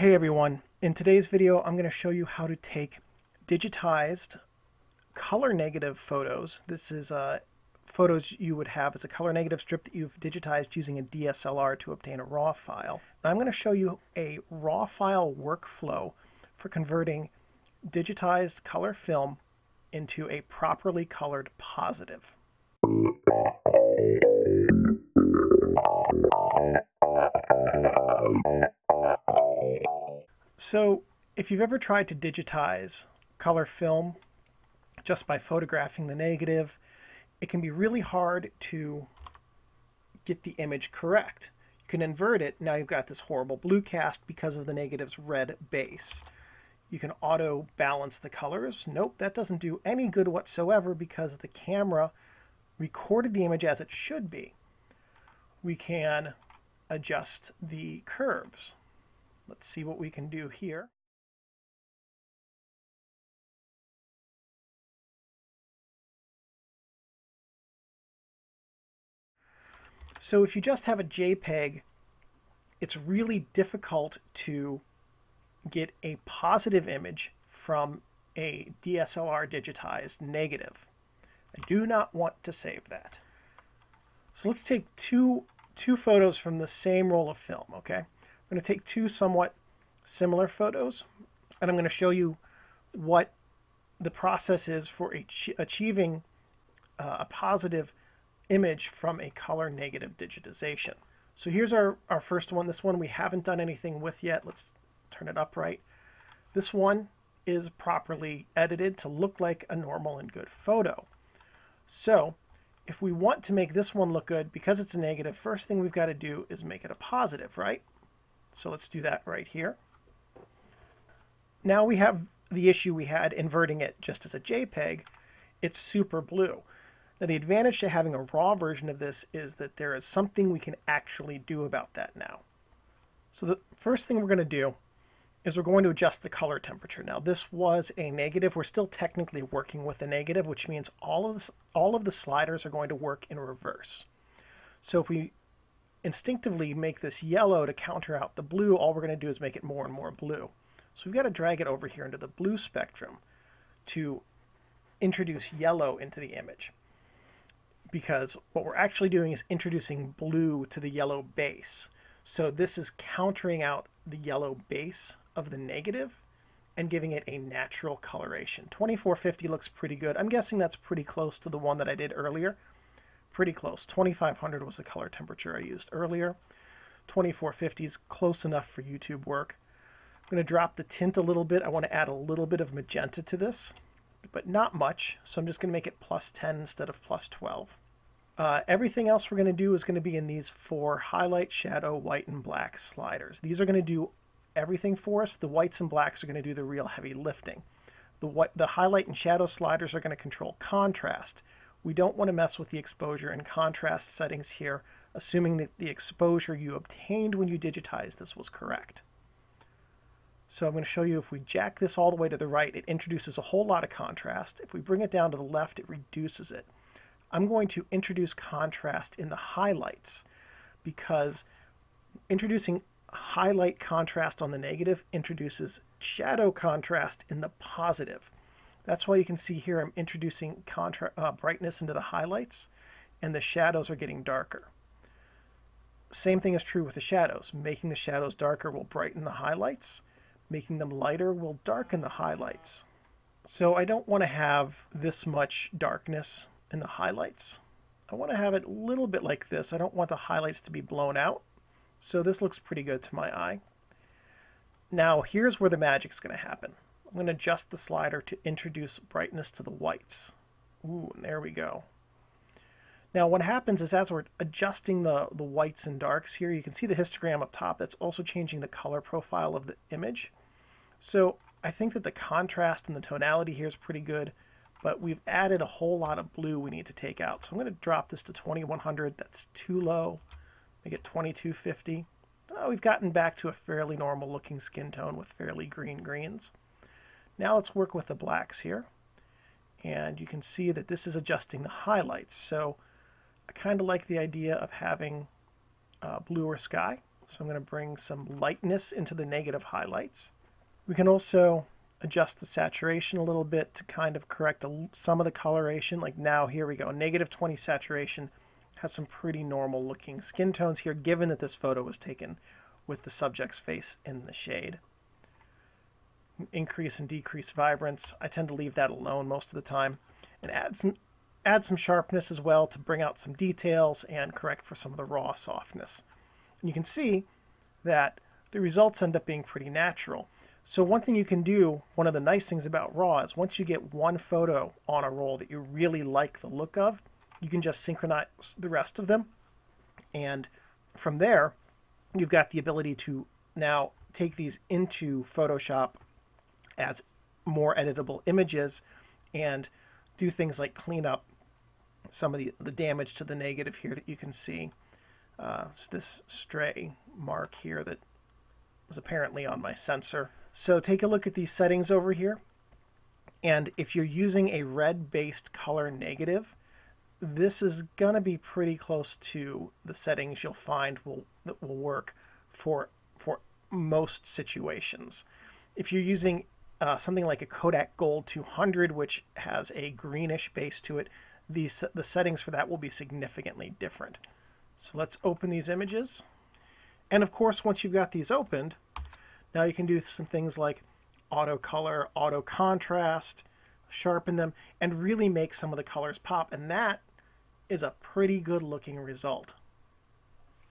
Hey everyone, in today's video I'm going to show you how to take digitized color negative photos. This is uh, photos you would have as a color negative strip that you've digitized using a DSLR to obtain a RAW file. I'm going to show you a RAW file workflow for converting digitized color film into a properly colored positive. So if you've ever tried to digitize color film just by photographing the negative, it can be really hard to get the image correct. You can invert it, now you've got this horrible blue cast because of the negative's red base. You can auto balance the colors. Nope, that doesn't do any good whatsoever because the camera recorded the image as it should be. We can adjust the curves. Let's see what we can do here. So if you just have a JPEG, it's really difficult to get a positive image from a DSLR digitized negative. I do not want to save that. So let's take two, two photos from the same roll of film, okay? I'm going to take two somewhat similar photos and I'm going to show you what the process is for achieving uh, a positive image from a color negative digitization. So here's our, our first one. This one we haven't done anything with yet. Let's turn it upright. This one is properly edited to look like a normal and good photo. So if we want to make this one look good, because it's a negative, first thing we've got to do is make it a positive, right? So let's do that right here. Now we have the issue we had inverting it just as a JPEG. It's super blue. Now the advantage to having a raw version of this is that there is something we can actually do about that now. So the first thing we're going to do is we're going to adjust the color temperature. Now this was a negative. We're still technically working with a negative, which means all of, this, all of the sliders are going to work in reverse. So if we instinctively make this yellow to counter out the blue, all we're going to do is make it more and more blue. So we've got to drag it over here into the blue spectrum to introduce yellow into the image. Because what we're actually doing is introducing blue to the yellow base. So this is countering out the yellow base of the negative and giving it a natural coloration. 2450 looks pretty good. I'm guessing that's pretty close to the one that I did earlier pretty close. 2500 was the color temperature I used earlier. 2450 is close enough for YouTube work. I'm going to drop the tint a little bit. I want to add a little bit of magenta to this, but not much. So I'm just going to make it plus 10 instead of plus 12. Uh, everything else we're going to do is going to be in these four highlight, shadow, white, and black sliders. These are going to do everything for us. The whites and blacks are going to do the real heavy lifting. The, white, the highlight and shadow sliders are going to control contrast we don't want to mess with the exposure and contrast settings here, assuming that the exposure you obtained when you digitized this was correct. So I'm going to show you if we jack this all the way to the right, it introduces a whole lot of contrast. If we bring it down to the left, it reduces it. I'm going to introduce contrast in the highlights because introducing highlight contrast on the negative introduces shadow contrast in the positive. That's why you can see here I'm introducing contra uh, brightness into the highlights and the shadows are getting darker. Same thing is true with the shadows. Making the shadows darker will brighten the highlights. Making them lighter will darken the highlights. So I don't want to have this much darkness in the highlights. I want to have it a little bit like this. I don't want the highlights to be blown out. So this looks pretty good to my eye. Now here's where the magic's going to happen. I'm going to adjust the slider to introduce brightness to the whites. Ooh, there we go. Now what happens is as we're adjusting the, the whites and darks here, you can see the histogram up top. That's also changing the color profile of the image. So I think that the contrast and the tonality here is pretty good, but we've added a whole lot of blue we need to take out. So I'm going to drop this to 2100. That's too low. Make it 2250. Oh, we've gotten back to a fairly normal looking skin tone with fairly green greens. Now let's work with the blacks here. And you can see that this is adjusting the highlights. So I kind of like the idea of having uh, bluer sky. So I'm going to bring some lightness into the negative highlights. We can also adjust the saturation a little bit to kind of correct a, some of the coloration. Like now, here we go. Negative 20 saturation has some pretty normal looking skin tones here, given that this photo was taken with the subject's face in the shade. Increase and decrease vibrance. I tend to leave that alone most of the time. And add some, add some sharpness as well to bring out some details and correct for some of the raw softness. And you can see that the results end up being pretty natural. So one thing you can do, one of the nice things about RAW is once you get one photo on a roll that you really like the look of, you can just synchronize the rest of them. And from there, you've got the ability to now take these into Photoshop as more editable images and do things like clean up some of the, the damage to the negative here that you can see uh, this stray mark here that was apparently on my sensor. So take a look at these settings over here. And if you're using a red-based color negative, this is going to be pretty close to the settings you'll find will, that will work for, for most situations. If you're using uh, something like a Kodak Gold 200, which has a greenish base to it, these, the settings for that will be significantly different. So let's open these images. And of course, once you've got these opened, now you can do some things like auto color, auto contrast, sharpen them, and really make some of the colors pop. And that is a pretty good looking result.